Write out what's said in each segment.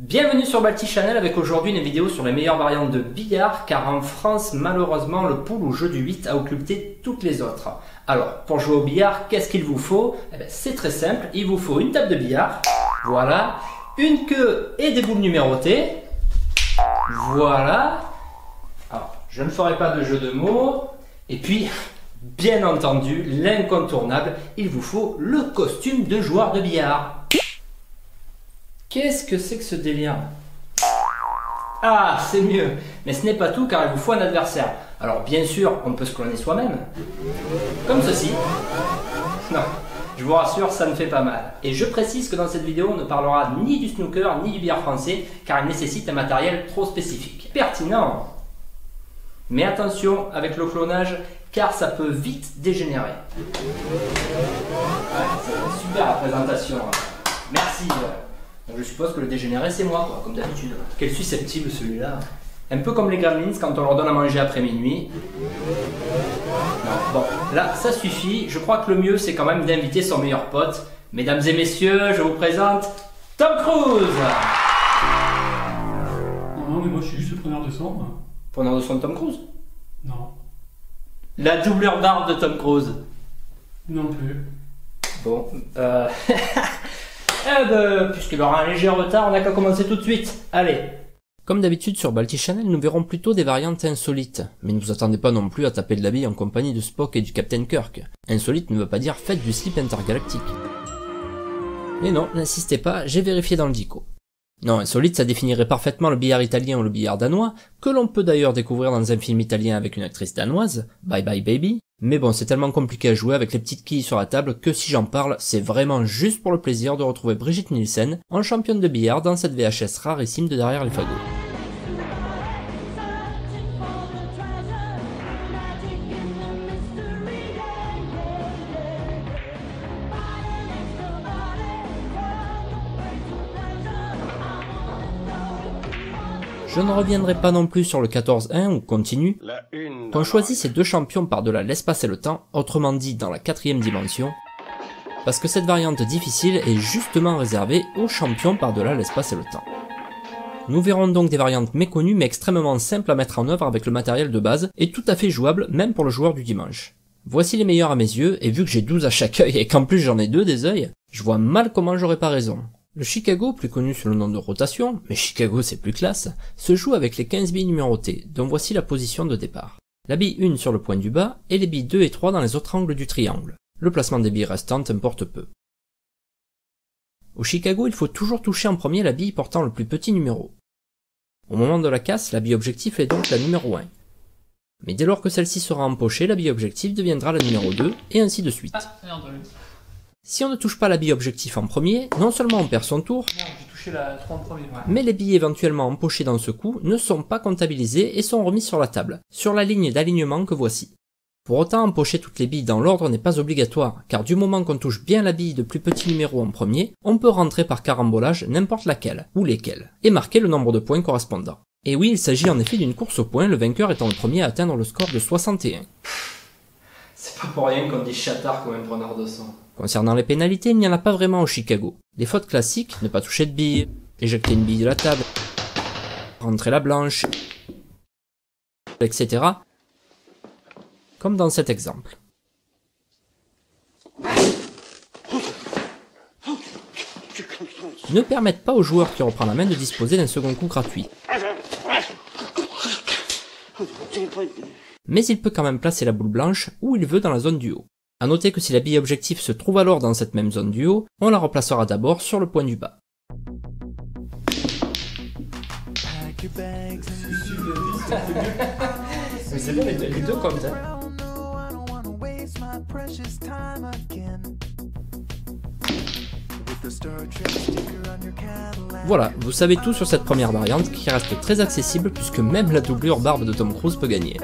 Bienvenue sur Balti Channel avec aujourd'hui une vidéo sur les meilleures variantes de billard car en France malheureusement le pool au jeu du 8 a occulté toutes les autres. Alors pour jouer au billard qu'est-ce qu'il vous faut? Eh ben, C'est très simple, il vous faut une table de billard, voilà, une queue et des boules numérotées, voilà. Alors je ne ferai pas de jeu de mots et puis bien entendu l'incontournable, il vous faut le costume de joueur de billard. Qu'est-ce que c'est que ce délire? Ah, c'est mieux. Mais ce n'est pas tout car il vous faut un adversaire. Alors bien sûr, on peut se cloner soi-même. Comme ceci. Non, je vous rassure, ça ne fait pas mal. Et je précise que dans cette vidéo, on ne parlera ni du snooker ni du billard français car il nécessite un matériel trop spécifique. Pertinent. Mais attention avec le clonage car ça peut vite dégénérer. super la présentation. Merci je suppose que le dégénéré, c'est moi, quoi, comme d'habitude. Quel susceptible celui-là. Un peu comme les gremlins quand on leur donne à manger après minuit. bon, là, ça suffit. Je crois que le mieux, c'est quand même d'inviter son meilleur pote. Mesdames et messieurs, je vous présente Tom Cruise Non, mais moi, je suis juste preneur de son. Preneur de son de Tom Cruise Non. La doubleur barbe de Tom Cruise Non plus. Bon, euh... Eh ben, puisqu'il aura un léger retard, on n'a qu'à commencer tout de suite. Allez comme d'habitude sur Balti Channel, nous verrons plutôt des variantes insolites, mais ne vous attendez pas non plus à taper de la bille en compagnie de Spock et du Captain Kirk. Insolite ne veut pas dire faites du slip intergalactique. Mais non, n'insistez pas, j'ai vérifié dans le dico. Non, insolite, ça définirait parfaitement le billard italien ou le billard danois, que l'on peut d'ailleurs découvrir dans un film italien avec une actrice danoise, Bye Bye Baby, mais bon, c'est tellement compliqué à jouer avec les petites quilles sur la table que si j'en parle, c'est vraiment juste pour le plaisir de retrouver Brigitte Nielsen en championne de billard dans cette VHS rarissime de derrière les fagots. Je ne reviendrai pas non plus sur le 14-1 ou continue, qu'on choisit ces deux champions par-delà l'espace et le temps, autrement dit dans la quatrième dimension, parce que cette variante difficile est justement réservée aux champions par-delà l'espace et le temps. Nous verrons donc des variantes méconnues mais extrêmement simples à mettre en œuvre avec le matériel de base et tout à fait jouables même pour le joueur du dimanche. Voici les meilleurs à mes yeux et vu que j'ai 12 à chaque œil et qu'en plus j'en ai deux des œils, je vois mal comment j'aurais pas raison. Le Chicago, plus connu sous le nom de rotation, mais Chicago c'est plus classe, se joue avec les 15 billes numérotées, dont voici la position de départ. La bille 1 sur le point du bas, et les billes 2 et 3 dans les autres angles du triangle. Le placement des billes restantes importe peu. Au Chicago, il faut toujours toucher en premier la bille portant le plus petit numéro. Au moment de la casse, la bille objectif est donc la numéro 1. Mais dès lors que celle-ci sera empochée, la bille objectif deviendra la numéro 2, et ainsi de suite. Ah, si on ne touche pas la bille objectif en premier, non seulement on perd son tour, mais les billes éventuellement empochés dans ce coup ne sont pas comptabilisés et sont remis sur la table, sur la ligne d'alignement que voici. Pour autant, empocher toutes les billes dans l'ordre n'est pas obligatoire, car du moment qu'on touche bien la bille de plus petit numéro en premier, on peut rentrer par carambolage n'importe laquelle, ou lesquelles, et marquer le nombre de points correspondant. Et oui, il s'agit en effet d'une course au point, le vainqueur étant le premier à atteindre le score de 61. C'est pas pour rien qu'on dit chatard comme un preneur de sang. Concernant les pénalités, il n'y en a pas vraiment au Chicago. Les fautes classiques, ne pas toucher de billes, éjecter une bille de la table, rentrer la blanche, etc. Comme dans cet exemple. Ne permettent pas au joueur qui reprend la main de disposer d'un second coup gratuit. Mais il peut quand même placer la boule blanche où il veut dans la zone du haut. A noter que si la bille objectif se trouve alors dans cette même zone du haut, on la replacera d'abord sur le point du bas. Voilà, vous savez tout sur cette première variante qui reste très accessible puisque même la doublure barbe de Tom Cruise peut gagner.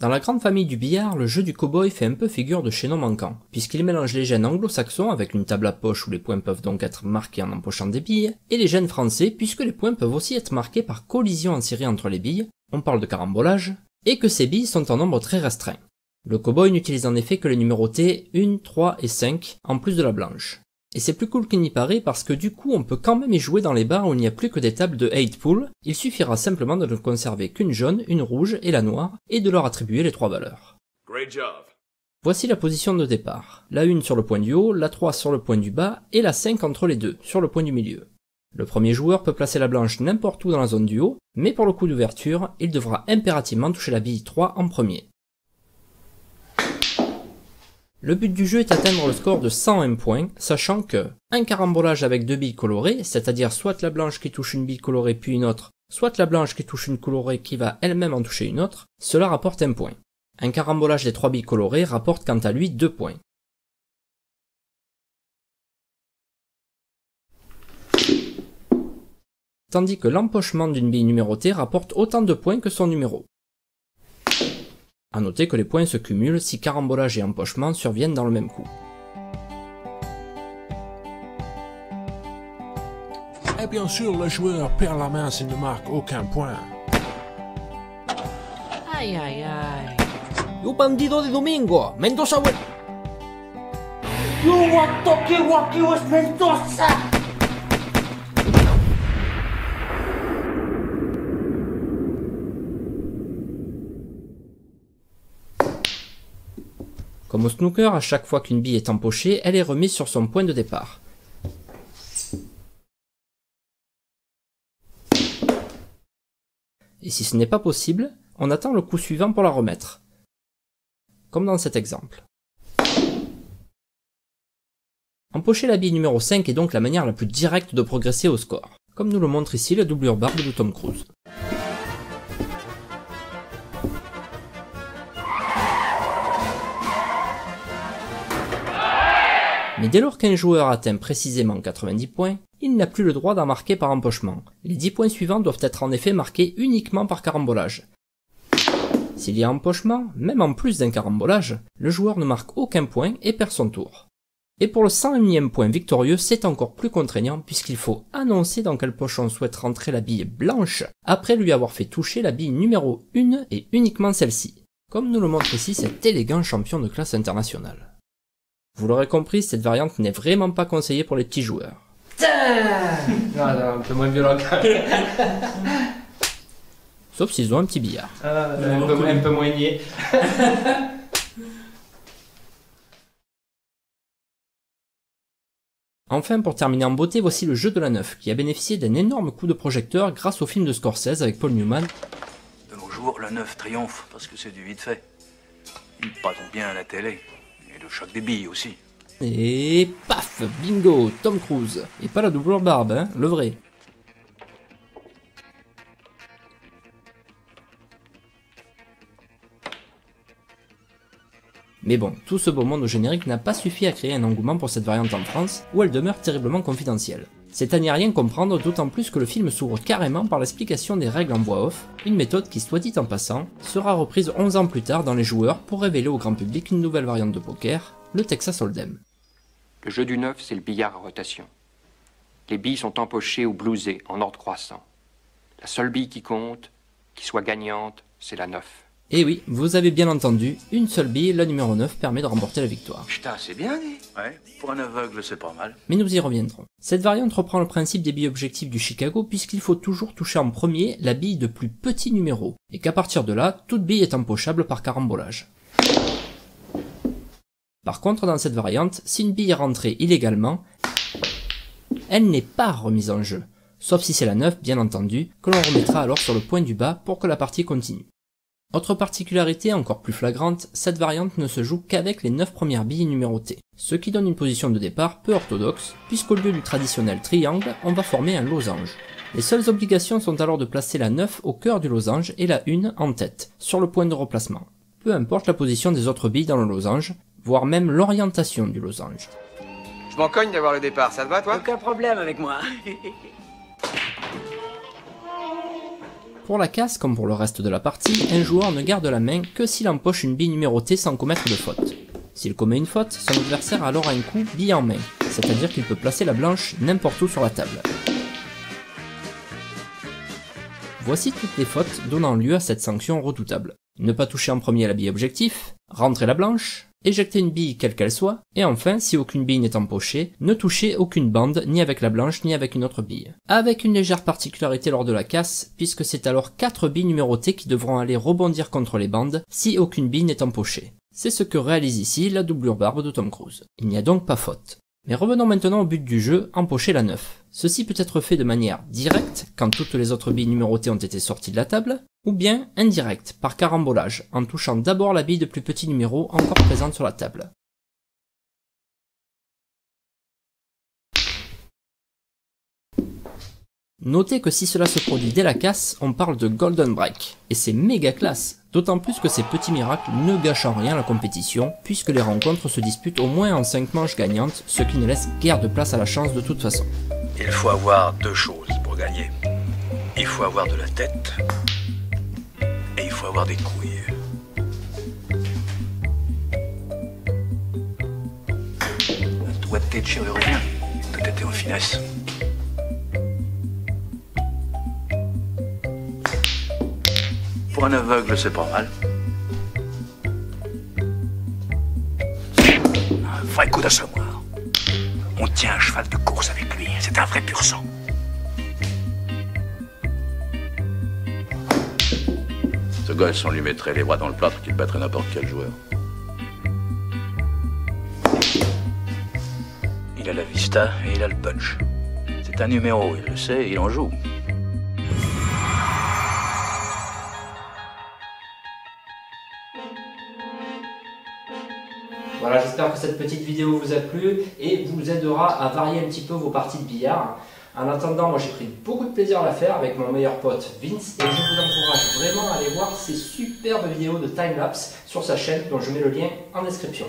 Dans la grande famille du billard, le jeu du cowboy fait un peu figure de chaînon manquant, puisqu'il mélange les gènes anglo-saxons avec une table à poche où les points peuvent donc être marqués en empochant des billes, et les gènes français puisque les points peuvent aussi être marqués par collision en série entre les billes, on parle de carambolage, et que ces billes sont en nombre très restreint. Le cowboy n'utilise en effet que les numérotés 1, 3 et 5, en plus de la blanche. Et c'est plus cool qu'il n'y paraît parce que du coup on peut quand même y jouer dans les bars où il n'y a plus que des tables de 8 poules, il suffira simplement de ne conserver qu'une jaune, une rouge et la noire, et de leur attribuer les trois valeurs. Voici la position de départ. La 1 sur le point du haut, la 3 sur le point du bas, et la 5 entre les deux, sur le point du milieu. Le premier joueur peut placer la blanche n'importe où dans la zone du haut, mais pour le coup d'ouverture, il devra impérativement toucher la bille 3 en premier. Le but du jeu est d'atteindre le score de 101 points, sachant que un carambolage avec deux billes colorées, c'est-à-dire soit la blanche qui touche une bille colorée puis une autre, soit la blanche qui touche une colorée qui va elle-même en toucher une autre, cela rapporte un point. Un carambolage des trois billes colorées rapporte quant à lui deux points. Tandis que l'empochement d'une bille numérotée rapporte autant de points que son numéro. A noter que les points se cumulent si carambolage et empochement surviennent dans le même coup. Et bien sûr, le joueur perd la main s'il ne marque aucun point. Aïe aïe aïe. Yo bandido de domingo, Mendoza waki was Mendoza! Comme au snooker, à chaque fois qu'une bille est empochée, elle est remise sur son point de départ. Et si ce n'est pas possible, on attend le coup suivant pour la remettre. Comme dans cet exemple. Empocher la bille numéro 5 est donc la manière la plus directe de progresser au score, comme nous le montre ici la doublure barbe de Tom Cruise. Mais dès lors qu'un joueur atteint précisément 90 points, il n'a plus le droit d'en marquer par empochement. Les 10 points suivants doivent être en effet marqués uniquement par carambolage. S'il y a empochement, même en plus d'un carambolage, le joueur ne marque aucun point et perd son tour. Et pour le 101ème point victorieux, c'est encore plus contraignant puisqu'il faut annoncer dans quelle poche on souhaite rentrer la bille blanche après lui avoir fait toucher la bille numéro 1 et uniquement celle-ci. Comme nous le montre ici cet élégant champion de classe internationale. Vous l'aurez compris, cette variante n'est vraiment pas conseillée pour les petits joueurs. non, non, un peu moins violent Sauf s'ils ont un petit billard. Ah, un, peu, un peu moins niais. Enfin, pour terminer en beauté, voici le jeu de la neuf, qui a bénéficié d'un énorme coup de projecteur grâce au film de Scorsese avec Paul Newman. De nos jours, la neuf triomphe parce que c'est du vite fait. Il passe bien à la télé choc des billes aussi. Et paf, bingo, Tom Cruise. Et pas la doublure barbe, hein, le vrai. Mais bon, tout ce beau monde au générique n'a pas suffi à créer un engouement pour cette variante en France, où elle demeure terriblement confidentielle. C'est à n'y rien comprendre, d'autant plus que le film s'ouvre carrément par l'explication des règles en voix off, une méthode qui, soit dit en passant, sera reprise 11 ans plus tard dans Les Joueurs pour révéler au grand public une nouvelle variante de poker, le Texas Hold'em. Le jeu du neuf, c'est le billard à rotation. Les billes sont empochées ou blousées en ordre croissant. La seule bille qui compte, qui soit gagnante, c'est la neuf. Et eh oui, vous avez bien entendu, une seule bille, la numéro 9, permet de remporter la victoire. Putain, c'est bien dit. Ouais, pour un aveugle, c'est pas mal. Mais nous y reviendrons. Cette variante reprend le principe des billes objectifs du Chicago puisqu'il faut toujours toucher en premier la bille de plus petit numéro, et qu'à partir de là, toute bille est empochable par carambolage. Par contre, dans cette variante, si une bille est rentrée illégalement, elle n'est pas remise en jeu, sauf si c'est la 9, bien entendu, que l'on remettra alors sur le point du bas pour que la partie continue. Autre particularité encore plus flagrante, cette variante ne se joue qu'avec les 9 premières billes numérotées, ce qui donne une position de départ peu orthodoxe, puisqu'au lieu du traditionnel triangle, on va former un losange. Les seules obligations sont alors de placer la 9 au cœur du losange et la 1 en tête, sur le point de replacement. Peu importe la position des autres billes dans le losange, voire même l'orientation du losange. Je m'en cogne d'avoir le départ, ça te va toi? Aucun problème avec moi. Pour la casse, comme pour le reste de la partie, un joueur ne garde la main que s'il empoche une bille numérotée sans commettre de faute. S'il commet une faute, son adversaire a alors un coup bille en main, c'est-à-dire qu'il peut placer la blanche n'importe où sur la table. Voici toutes les fautes donnant lieu à cette sanction redoutable. Ne pas toucher en premier la bille objectif, rentrer la blanche, éjectez une bille quelle qu'elle soit, et enfin, si aucune bille n'est empochée, ne touchez aucune bande, ni avec la blanche, ni avec une autre bille. Avec une légère particularité lors de la casse, puisque c'est alors 4 billes numérotées qui devront aller rebondir contre les bandes, si aucune bille n'est empochée. C'est ce que réalise ici la doublure barbe de Tom Cruise. Il n'y a donc pas faute. Mais revenons maintenant au but du jeu, empocher la 9. Ceci peut être fait de manière directe, quand toutes les autres billes numérotées ont été sorties de la table, ou bien indirecte, par carambolage, en touchant d'abord la bille de plus petit numéro encore présente sur la table. Notez que si cela se produit dès la casse, on parle de golden break, et c'est méga classe, d'autant plus que ces petits miracles ne gâchent en rien la compétition, puisque les rencontres se disputent au moins en 5 manches gagnantes, ce qui ne laisse guère de place à la chance de toute façon. Il faut avoir deux choses pour gagner. Il faut avoir de la tête et il faut avoir des couilles. Doigté de chirurgien, en finesse. Pour un aveugle, c'est pas mal. Un vrai coup d'assommoir. On tient un cheval de course avec lui. C'est un vrai pur sang. Ce gosse, on lui mettrait les bras dans le plâtre qu'il battrait n'importe quel joueur. Il a la vista et il a le punch. C'est un numéro, il le sait, il en joue. Voilà, j'espère que cette petite vidéo vous a plu et vous aidera à varier un petit peu vos parties de billard. En attendant, moi j'ai pris beaucoup de plaisir à la faire avec mon meilleur pote Vince et je vous encourage vraiment à aller voir ces superbes vidéos de time-lapse sur sa chaîne dont je mets le lien en description.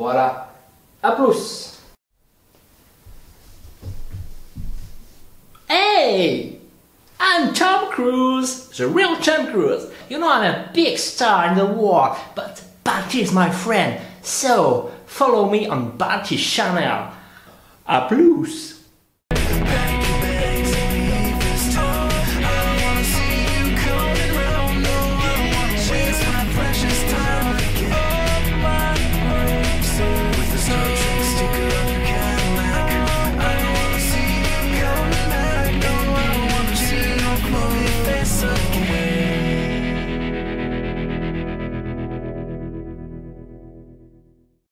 Voilà. À plus Hey! I'm Tom Cruise, the real Tom Cruise. You know I'm a big star in the war, but Barty is my friend. So, follow me on Barty's channel. A plus!